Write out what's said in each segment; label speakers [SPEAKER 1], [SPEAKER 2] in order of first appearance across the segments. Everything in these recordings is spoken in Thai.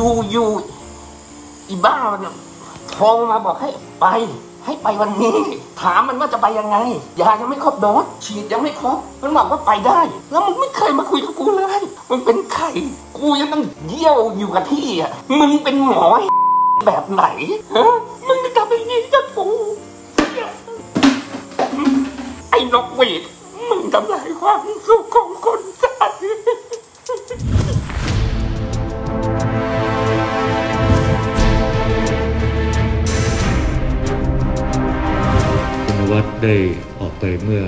[SPEAKER 1] อยู่อยู่อีบ้ามันน่ะโทรมาบอกให้ไป ให้ไปวันนี้ ถามมันว่าจะไปยังไงยายังไม่ครบโดสฉีดยังไม่ครบมันบอกว่าไปได้ แล้วมึงไม่เคยมาคุยกับกูเลยมึงเป็นใครกูยังต้องเยี่ยวอยู่กับที่อะมึงเป็นหมอแบบไหนฮะมึงจะทำอย่างนี้กับกูไอ้นกหวีดมึงทำลายความสุขของคน ได้
[SPEAKER 2] ออกไปเมื่อ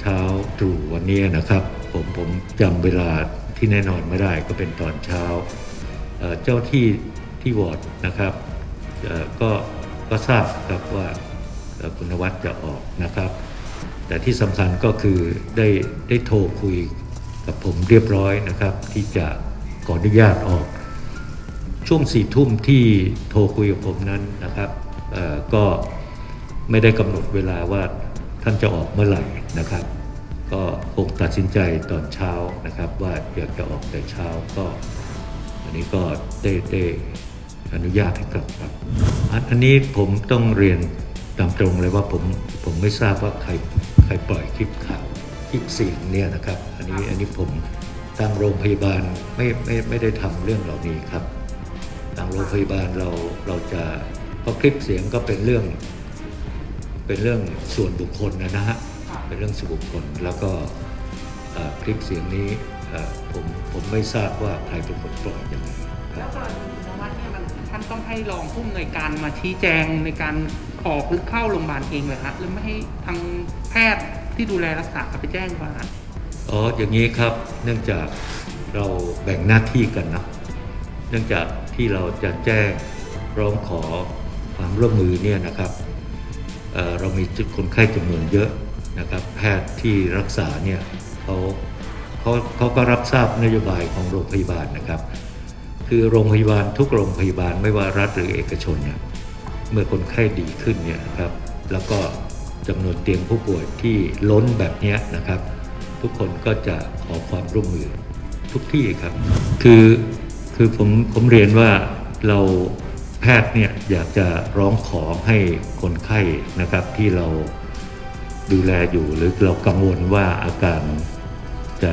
[SPEAKER 2] เช้าตรู่วันนี้นะครับ ผมผมจำเวลาที่แน่นอนไม่ได้ก็เป็นตอนเช้า เจ้าที่ที่วอร์ดนะครับก็ก็ทราบครับว่าคุณวัฒน์จะออกนะครับ แต่ที่สำคัญก็คือได้ได้โทรคุยกับผมเรียบร้อยนะครับ ที่จะขออนุญาตออก ช่วงสี่ทุ่มที่โทรคุยกับผมนั้นนะครับก็ไม่ได้กำหนดเวลาว่า ท่านจะออกเมื่อไหร่นะครับ ก็คงตัดสินใจตอนเช้านะครับ ว่าอยากจะออกแต่เช้าก็ อันนี้ก็ได้ได้อนุญาตให้กลับครับ อันนี้ผมต้องเรียนตามตรงเลยว่าผมผมไม่ทราบว่าใครใครปล่อยคลิปข่าวคลิปเสียงเนี่ยนะครับ อันนี้อันนี้ผมทางโรงพยาบาลไม่ไม่ไม่ได้ทำเรื่องเหล่านี้ครับทางโรงพยาบาลเราเราจะเพราะคลิปเสียงก็เป็นเรื่อง เป็นเรื่องส่วนบุคคลนะนะฮะเป็นเรื่องส่วนบุคคลแล้วก็เอ่อคลิปเสียงนี้เอ่อผมผมไม่ทราบว่าใครเป็นคนปล่อยยังไงค
[SPEAKER 3] แล้
[SPEAKER 2] รั
[SPEAKER 3] ว
[SPEAKER 2] บ
[SPEAKER 3] กรณีคุณนวัดเนี่ยมันท่านต้องให้รองผู้อำนวยการมาชี้แจงในการออกหรือเข้าโรงพยาบาลเองเลยฮะหรือไม่ให้ทางแพทย์ที่ดูแลรักษาไปแจ้งความ
[SPEAKER 2] อ๋ออย่างนี้ครับเนื่องจากเราแบ่งหน้าที่กันนะเนื่องจากที่เราจะแจ้งร้องขอความร่วมมือเนี่ยนะครับ เรามีจุดคนไข้จำนวนเยอะนะครับแพทย์ที่รักษาเนี่ยเขาเขาเขาก็รับทราบนโยบายของโรงพยาบาลนะครับ คือโรงพยาบาลทุกโรงพยาบาลไม่ว่ารัฐหรือเอกชนเนี่ยเมื่อคนไข้ดีขึ้นเนี่ยนะครับแล้วก็จำนวนเตียงผู้ป่วยที่ล้นแบบนี้นะครับ ทุกคนก็จะขอความร่วมมือทุกที่ครับ คือคือผมผมเรียนว่าเรา แพทย์เนี่ยอยากจะร้องขอให้คนไข้นะครับที่เราดูแลอยู่หรือเรากังวลว่าอาการจะ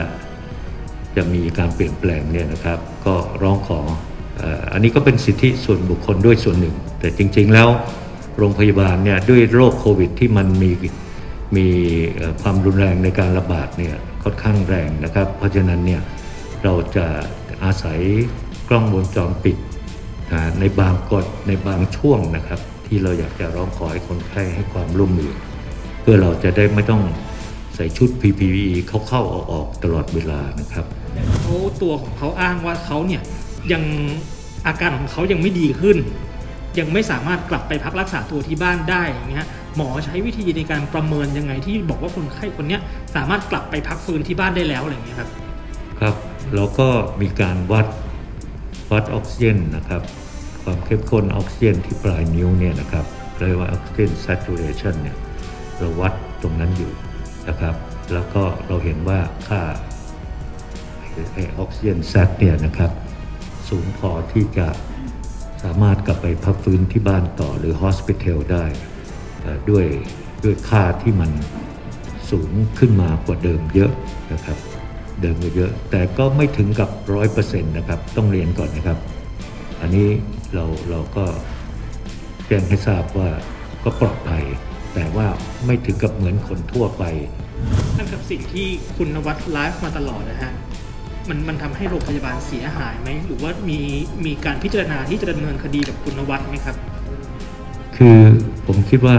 [SPEAKER 2] จะมีการเปลี่ยนแปลงเนี่ยนะครับ ก็ร้องขออันนี้ก็เป็นสิทธิส่วนบุคคลด้วยส่วนหนึ่ง แต่จริงๆแล้วโรงพยาบาลเนี่ยด้วยโรคโควิดที่มันมีมีความรุนแรงในการระบาดเนี่ยค่อนข้างแรงนะครับ เพราะฉะนั้นเนี่ยเราจะอาศัยกล้องวงจรปิด ในบางกฎในบางช่วงนะครับ ที่เราอยากจะร้องขอให้คนไข้ให้ความร่วมมือ เพื่อเราจะได้ไม่ต้องใส่ชุด PPE เข้าๆออกๆตลอดเวลานะครับ
[SPEAKER 3] เขาตัวของเขาอ้างว่าเขาเนี่ยยังอาการของเขายังไม่ดีขึ้น ยังไม่สามารถกลับไปพักรักษาตัวที่บ้านได้อย่างเงี้ยหมอใช้วิธีในการประเมินยังไงที่บอกว่าคนไข้คนเนี้ยสามารถกลับไปพักฟื้นที่บ้านได้แล้วอะไรอย่างเงี้ยครับ
[SPEAKER 2] ครับ เราก็มีการวัด วัดออกซิเจนนะครับความเข้มข้นออกซิเจนที่ปลายนิ้วเนี่ยนะครับเรียกว่าออกซิเจน saturation เนี่ยเราวัดตรงนั้นอยู่นะครับ แล้วก็เราเห็นว่าค่าไอออกซิเจนแซตเนี่ยนะครับสูงพอที่จะสามารถกลับไปพักฟื้นที่บ้านต่อหรือ hospital ได้ด้วยด้วยค่าที่มันสูงขึ้นมากว่าเดิมเยอะนะครับ เดิมกว่าเยอะ แต่ก็ไม่ถึงกับร้อยเปอร์เซ็นต์นะครับ ต้องเรียนก่อนนะครับ อันนี้เราเราก็แจ้งให้ทราบว่าก็ปลอดภัย แต่ว่าไม่ถึงกับเหมือนคนทั่วไป
[SPEAKER 3] นั่นกับสิ่งที่คุณนวัดไลฟ์มาตลอดนะฮะมันมันทำให้โรงพยาบาลเสียหายไหมหรือว่ามีมีการพิจารณาที่จะดำเนินคดีกับคุณนวัดไหมครับ
[SPEAKER 2] คือผมคิดว่า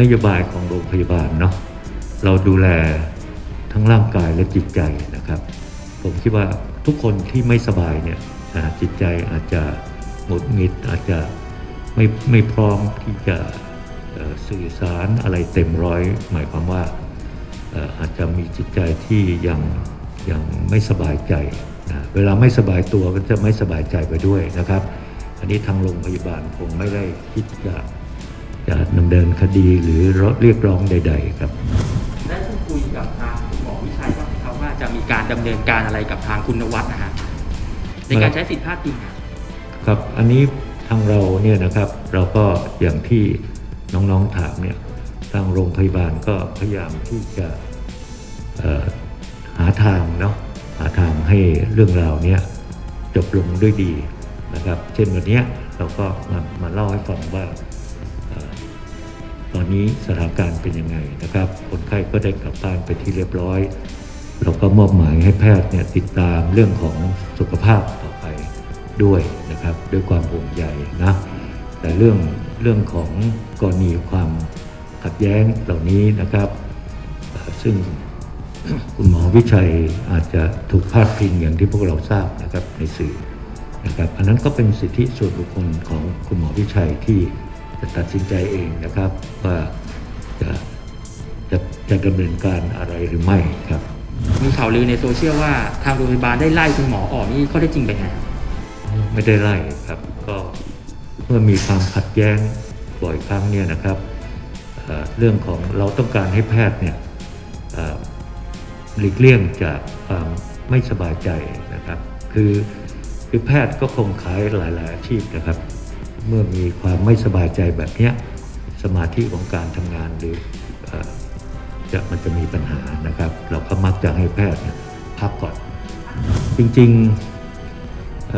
[SPEAKER 2] นโยบายของโรงพยาบาลเนาะเราดูแล ทั้งร่างกายและจิตใจนะครับ ผมคิดว่าทุกคนที่ไม่สบายเนี่ยจิตใจอาจจะหงุดหงิดอาจจะไม่ไม่พร้อมที่จะสื่อสารอะไรเต็มร้อย หมายความว่าเอ่ออาจจะมีจิตใจที่ยังยังไม่สบายใจนะเวลาไม่สบายตัวก็จะไม่สบายใจไปด้วยนะครับ อันนี้ทางโรงพยาบาลคงไม่ได้คิดจะจะดำเนินคดีหรือเรียกร้องใด ๆ ครับ
[SPEAKER 3] มีการดำเนินการอะไรกับทางคุณนวัดนะฮะในการใช้สิทธิพลาดพิง
[SPEAKER 2] ครับอันนี้ทางเราเนี่ยนะครับเราก็อย่างที่น้องๆถามเนี่ยทางโรงพยาบาลก็พยายามที่จะหาทางเนาะหาทางให้เรื่องราวเนี้ยจบลงด้วยดีนะครับ เช่นวันนี้เราก็มามาเล่าให้ฟังว่าตอนนี้สถานการณ์เป็นยังไงนะครับ คนไข้ก็ได้กลับบ้านไปที่เรียบร้อย เราก็มอบหมายให้แพทย์เนี่ยติดตามเรื่องของสุขภาพต่อไปด้วยนะครับด้วยความห่วงใยนะแต่เรื่องเรื่องของกรณีความขัดแย้งเหล่านี้นะครับ ซึ่งคุณหมอวิชัยอาจจะถูกพาดพิงอย่างที่พวกเราทราบนะครับในสื่อนะครับอันนั้นก็เป็นสิทธิส่วนบุคคลของคุณหมอวิชัยที่จะตัดสินใจเองนะครับว่าจะจะจะดำเนินการอะไรหรือไม่ครับ
[SPEAKER 3] มีข่าวลือในโซเชียลว่าทางโรงพยาบาลได้ไล่คุณหมอออกนี่ข้อได้จริงเป็นไง
[SPEAKER 2] ไม่ได้ไล่ครับก็เมื่อมีความขัดแย้งบ่อยครั้งเนี่ยนะครับเเรื่องของเราต้องการให้แพทย์เนี่ยหลีกเลี่ยงจากความไม่สบายใจนะครับ คือคือแพทย์ก็คงขายหลาย ๆ อาชีพนะครับ เมื่อมีความไม่สบายใจแบบนี้สมาธิของการทำงานหรือ จะมันจะมีปัญหานะครับ เราก็มักจะให้แพทย์พักก่อน จริงๆเ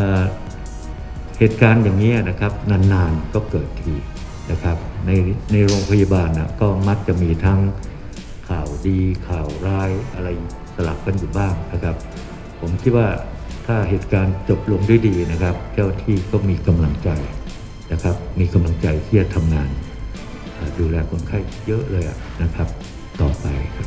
[SPEAKER 2] เหตุการณ์อย่างนี้นะครับ นานๆก็เกิดทีนะครับในในโรงพยาบาลนะก็มักจะมีทั้งข่าวดีข่าวร้ายอะไรสลับกันอยู่บ้างนะครับ ผมคิดว่าถ้าเหตุการณ์จบลงด้วยดีนะครับ เจ้าที่ก็มีกำลังใจนะครับ มีกำลังใจที่จะทำงานดูแลคนไข้เยอะเลยนะครับ Bye.